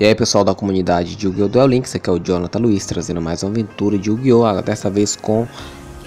E aí pessoal da comunidade de Yu-Gi-Oh! Duel Links, aqui é o Jonathan Luiz trazendo mais uma aventura de Yu-Gi-Oh! Dessa vez com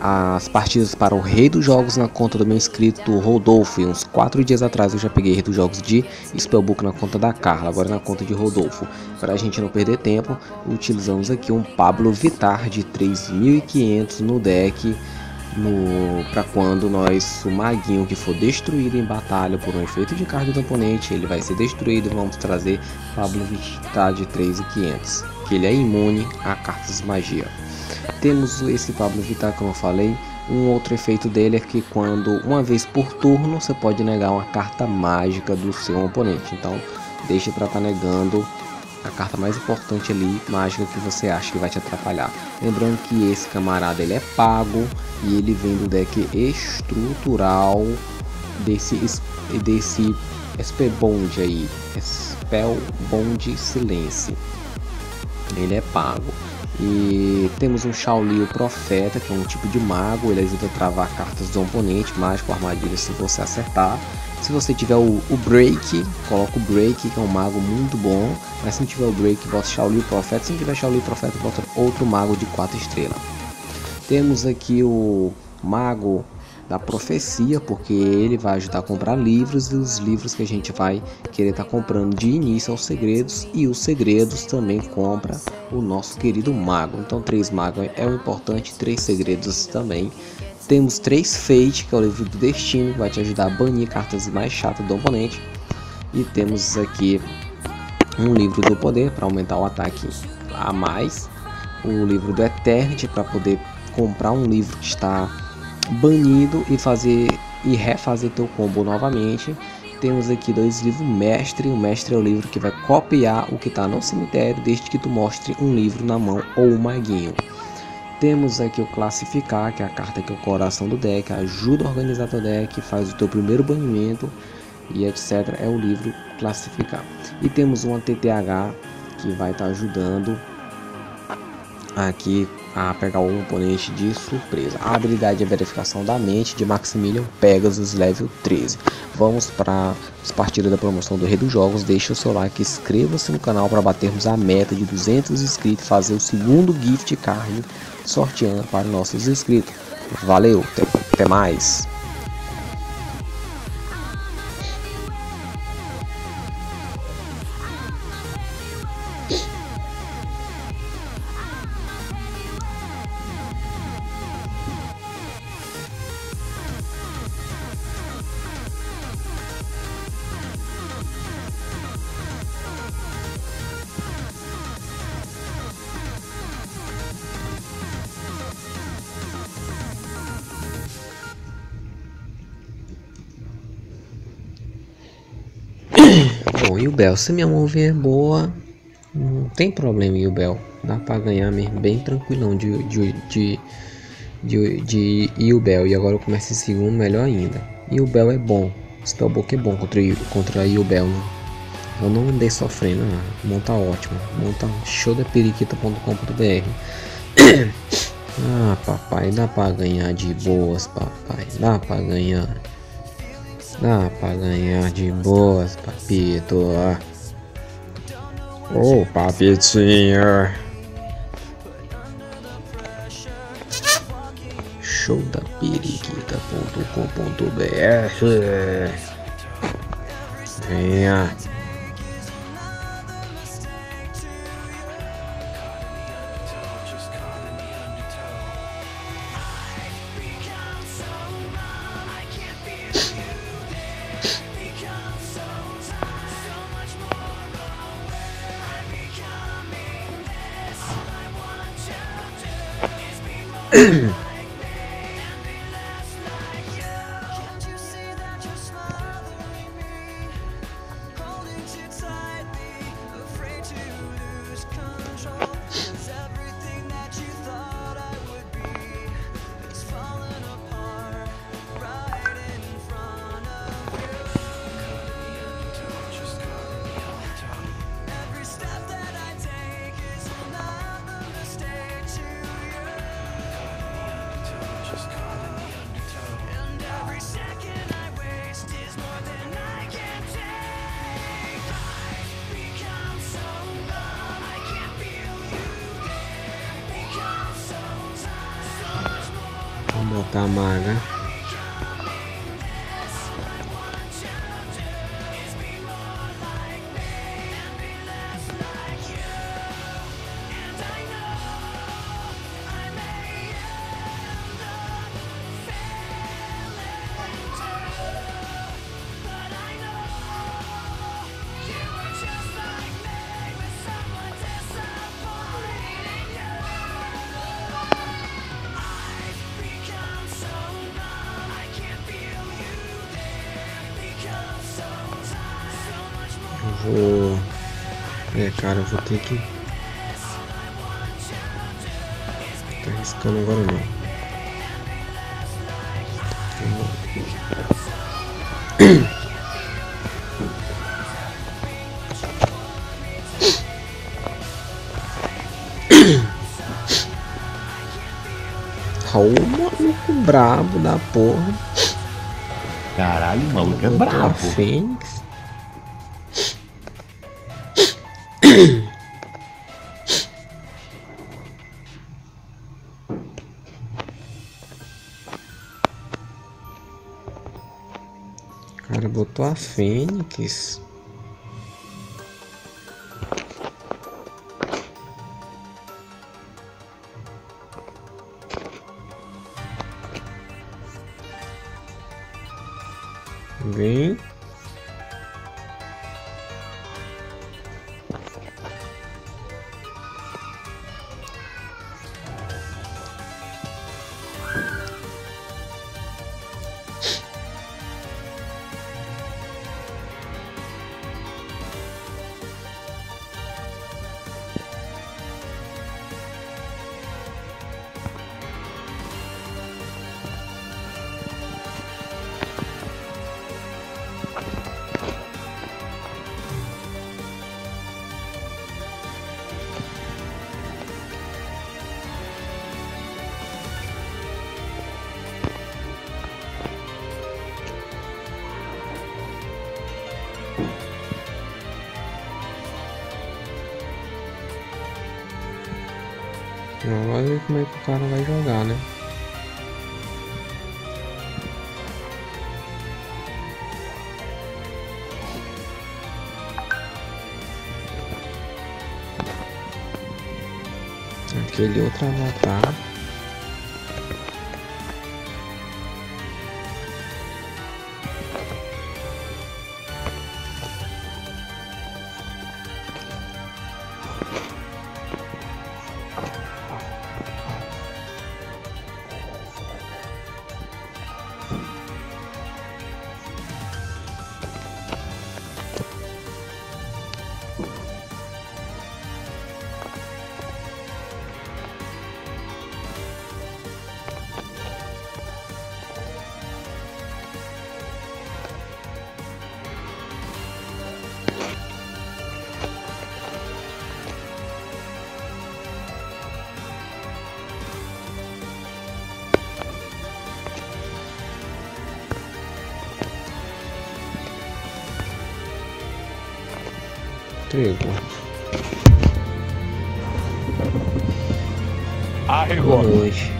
as partidas para o Rei dos Jogos na conta do meu inscrito Rodolfo. E uns 4 dias atrás eu já peguei Rei dos Jogos de Spellbook na conta da Carla, agora na conta de Rodolfo. Para a gente não perder tempo, utilizamos aqui um Pablo Vitar de 3.500 no deck para quando nós o maguinho que for destruído em batalha por um efeito de carga do oponente, ele vai ser destruído. Vamos trazer Pablo Vittar de 3.500, que ele é imune a cartas magia. Temos esse Pablo Vittar, como eu falei, um outro efeito dele é que quando uma vez por turno você pode negar uma carta mágica do seu oponente, então deixe para estar tá negando a carta mais importante ali, mágica que você acha que vai te atrapalhar. Lembrando que esse camarada ele é pago e ele vem do deck estrutural desse desse Spellbond aí, Spellbond Silêncio. Ele é pago. E temos um Shaolin o Profeta, que é um tipo de mago, ele ajuda a travar cartas do oponente, mágico, armadilha se você acertar. Se você tiver o, o Break, coloca o Break, que é um mago muito bom. Mas se não tiver o Break, bota Shaolin Profeta. Se não tiver Shaolin Profeta, bota outro mago de 4 estrelas. Temos aqui o Mago da Profecia, porque ele vai ajudar a comprar livros e os livros que a gente vai querer estar tá comprando de início aos segredos e os segredos também compra o nosso querido mago. Então três magos é o importante, três segredos também temos três Fate, que é o livro do destino, que vai te ajudar a banir cartas mais chatas do oponente. E temos aqui um livro do poder para aumentar o ataque a mais. O livro do Eternity para poder comprar um livro que está banido e fazer e refazer teu combo novamente. Temos aqui dois livros mestre. O mestre é o livro que vai copiar o que está no cemitério desde que tu mostre um livro na mão ou um maguinho. Temos aqui o classificar, que é a carta que é o coração do deck, ajuda a organizar teu deck, faz o teu primeiro banimento e etc. É o livro classificar. E temos uma TTH que vai estar tá ajudando aqui a pegar o oponente de surpresa. A habilidade de verificação da mente de Maximilian Pegasus level 13. Vamos para as partidas da promoção do Rei dos Jogos. Deixe o seu like, inscreva-se no canal para batermos a meta de 200 inscritos, fazer o segundo gift card sorteando para nossos inscritos. Valeu, até, mais! Bel? Se minha mão vier boa, não tem problema e o Bel. Dá pra ganhar mesmo, bem tranquilão de, de, de, de, de e o Bel. E agora eu começo em segundo, melhor ainda. E o Bel é bom. Spellbook é bom contra, contra o Bel, né? Eu não andei sofrendo, não. Monta ótimo. Monta showdaperiquita.com.br Ah, papai, dá pra ganhar de boas, papai. Dá pra ganhar. Dá pra ganhar de boas, papito. Ô, oh, papitinho. Show da periquita.com.br Venha. Matar a É, cara, eu vou ter que. Tá arriscando agora não. Raul, maluco brabo da porra. Caralho, o maluco é brabo. Fênix. Cara botou a Fênix. Agora ver como é que o cara vai jogar, né? Aquele outro avatar. Entregou. Arregou. Boa noite.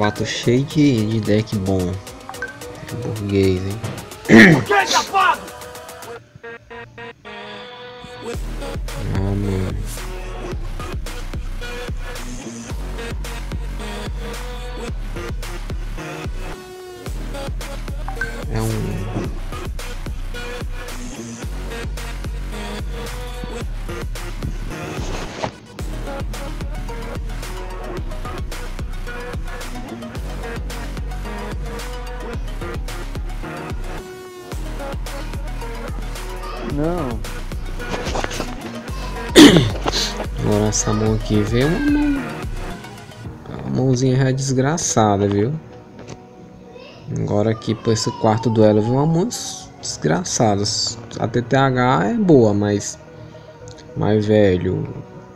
Novato cheio de, de deck bom. É burguês, hein? Ah, Não. Agora essa mão aqui veio uma mão. Uma mãozinha já desgraçada, viu? Agora aqui por esse quarto duelo veio uma mão desgraçada. A TTH é boa, mas. Mas velho.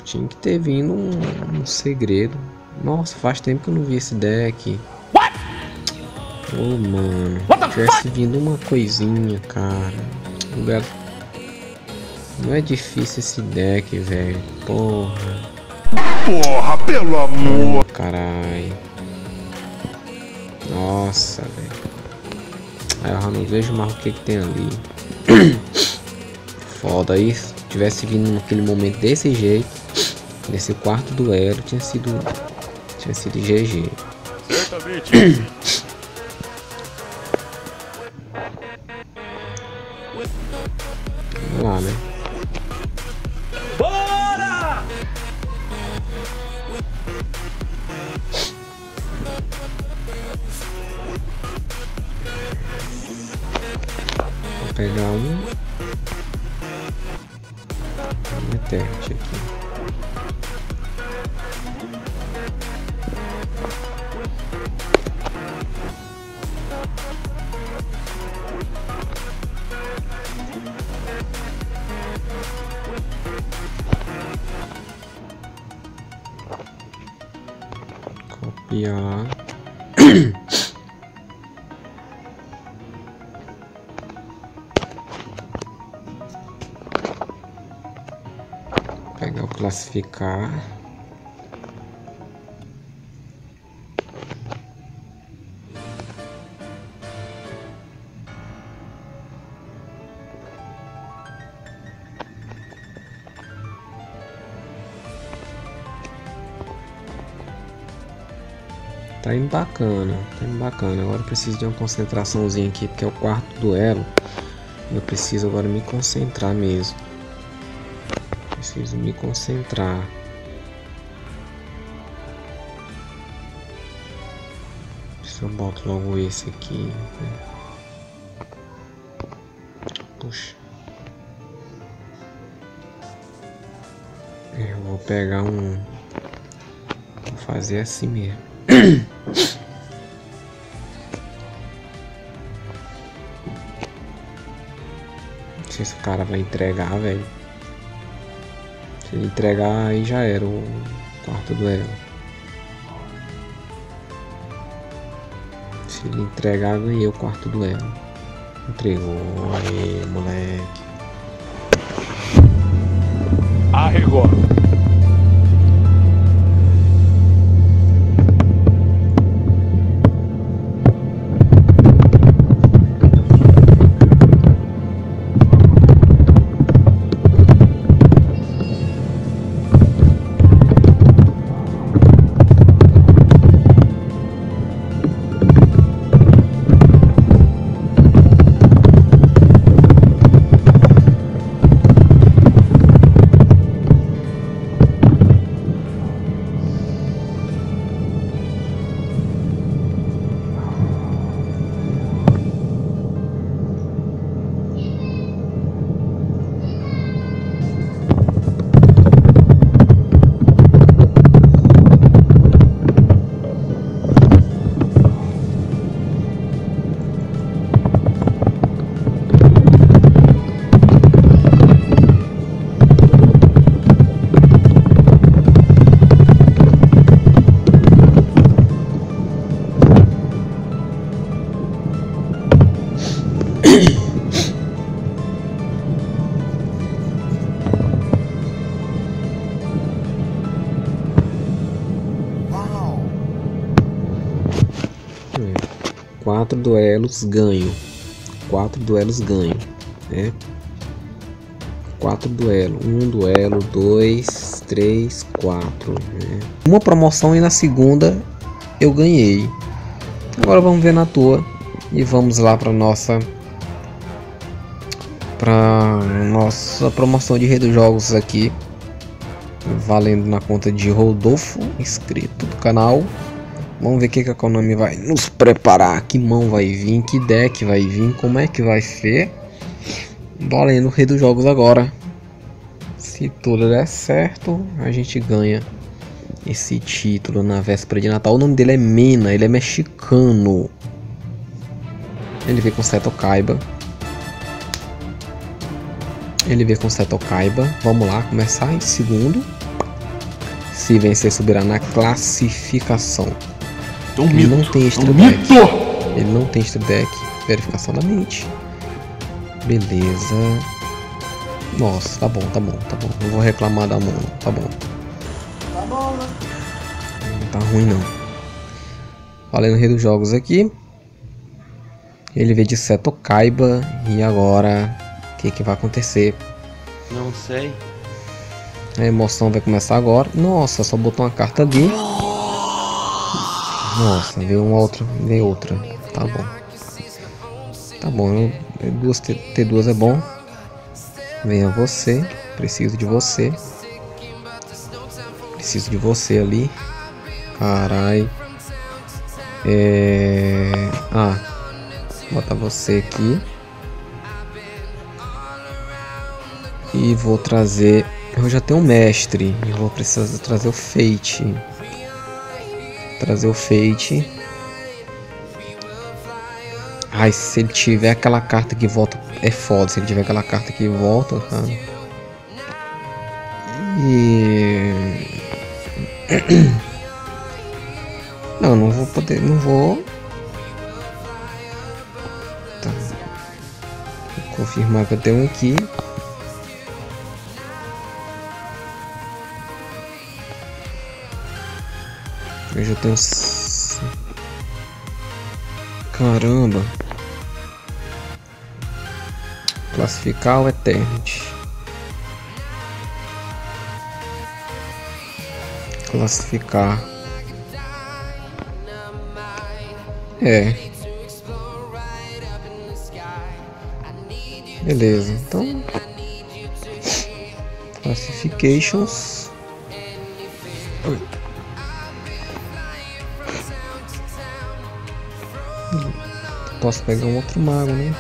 Tinha que ter vindo um, um segredo. Nossa, faz tempo que eu não vi esse deck. Ô oh, mano. Tivesse vindo uma coisinha, cara. O gato não é difícil esse deck, velho. Porra. Porra, pelo amor. Caralho. Nossa, velho. Aí eu já não vejo mais o que, que tem ali. Foda aí. Se tivesse vindo naquele momento desse jeito, nesse quarto duelo, tinha sido. Tinha sido GG. Certamente. Pegar um Eternity aqui. Copiar. Classificar. Tá indo bacana, tá indo bacana. Agora preciso de uma concentraçãozinha aqui, porque é o quarto duelo. Eu preciso agora me concentrar mesmo preciso me concentrar. Eu boto logo esse aqui. Né? Puxa. Eu vou pegar um. Vou fazer assim mesmo. Não sei se o cara vai entregar, velho. Ele entregar, aí já era o quarto duelo. Se ele entregar, ganhei o quarto duelo. Entregou, aí, moleque. Arregou. Duelos ganho. Quatro duelos ganho, né? Quatro duelos. Um duelo, dois, três, quatro. Né? Uma promoção e na segunda eu ganhei. Agora vamos ver na tua e vamos lá para nossa para nossa promoção de rede de jogos aqui valendo na conta de Rodolfo inscrito do canal vamos ver o que, que a Konami vai nos preparar que mão vai vir que deck vai vir como é que vai ser valendo rede dos jogos agora se tudo der certo a gente ganha esse título na véspera de Natal o nome dele é Mena ele é mexicano ele veio com Seto Kaiba ele vem com Seto Kaiba. Vamos lá, começar em segundo. Se vencer, subirá na classificação. Então, Ele mito. não tem extra Então, deck. mito. Ele não tem extra deck. Verificação da mente. Beleza. Nossa, tá bom, tá bom, tá bom. Não vou reclamar da mão, tá bom. Não tá ruim não. Valendo rei dos jogos aqui. Ele veio de Seto Kaiba. E agora, o que, que vai acontecer? Não sei. A emoção vai começar agora. Nossa, só botou uma carta ali. Nossa, veio uma outra, veio outra. Tá bom. Tá bom, eu, eu duas, ter, ter duas é bom. Venha você, preciso de você. Preciso de você ali. Carai. É. Ah, bota você aqui. E vou trazer. Eu já tenho um mestre. Eu vou precisar trazer o Fate. Trazer o Fate. Ai, se ele tiver aquela carta que volta. É foda. Se ele tiver aquela carta que volta, cara. E. Não, não vou poder. Não vou. Tá. Vou confirmar que eu tenho um aqui. Eu já tenho. Caramba. Classificar o Eternity. Classificar. É. Beleza, então. Classifications. Posso pegar um outro mago, né?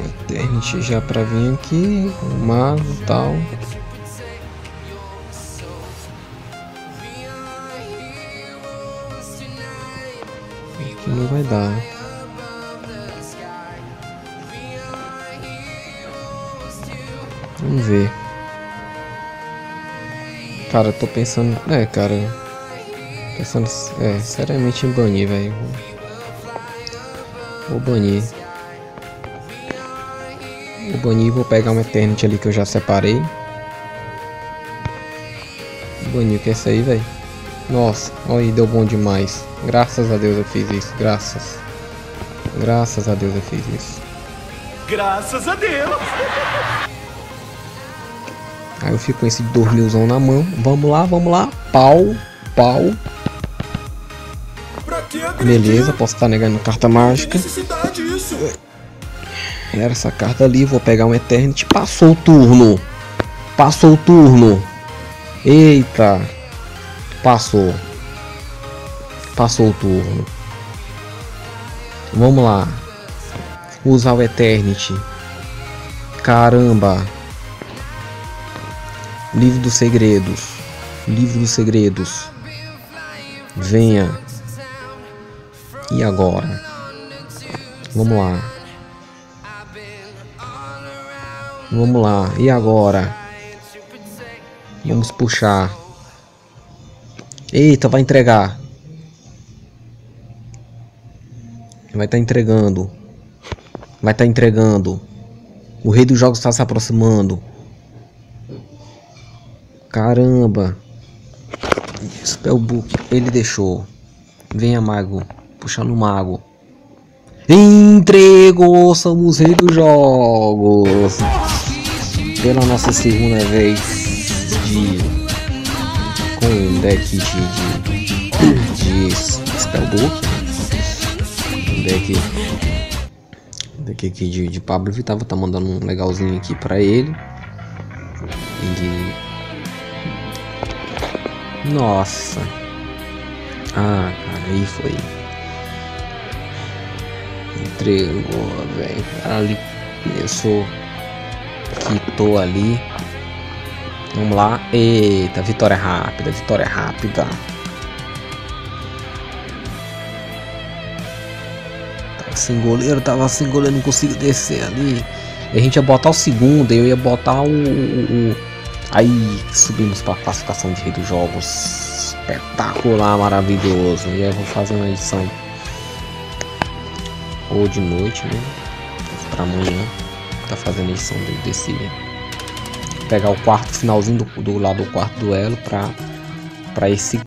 O Eternity já pra vir aqui, o mago e tal. Aqui não vai dar. Vamos ver. Cara, tô pensando. É, cara. Pensando. É, seriamente em banir, velho. Vou banir. Vou banir e vou pegar um Eternity ali que eu já separei. Banir o que é isso aí, velho? Nossa, olha aí, deu bom demais. Graças a Deus eu fiz isso. Graças. Graças a Deus eu fiz isso. Graças a Deus. Aí eu fico com esse dormilzão na mão. Vamos lá, vamos lá. Pau, pau. Beleza, posso estar negando carta mágica. Era essa carta ali, vou pegar um Eternity. Passou o turno. Passou o turno. Eita. Passou. Passou o turno. Vamos lá. Usar o Eternity. Caramba. Livro dos segredos. Livro dos segredos. Venha. E agora? Vamos lá. Vamos lá. E agora? Vamos puxar. Eita, vai entregar. Vai estar entregando. Vai estar entregando. O rei dos jogos está se aproximando. Caramba. Spellbook, ele deixou. Venha, mago. Puxando o mago. Entregou, somos rei dos jogos. Pela nossa segunda vez de com um deck de de, de Spellbook. Um deck deck aqui de, de Pablo Vitava tá mandando um legalzinho aqui para ele. Ele Nossa. Ah, cara, aí foi entregou, velho. Ali começou, quitou ali. Vamos lá. Eita, vitória rápida, vitória rápida. Tava sem goleiro, tava sem goleiro, não consigo descer ali. E a gente ia botar o segundo, eu ia botar o. o, o... Aí subimos para classificação de rei dos jogos. Espetacular, maravilhoso. E aí eu vou fazer uma edição ou de noite, né? Para amanhã. Tá fazendo edição desse. Pegar o quarto finalzinho do, do lado do quarto duelo para para esse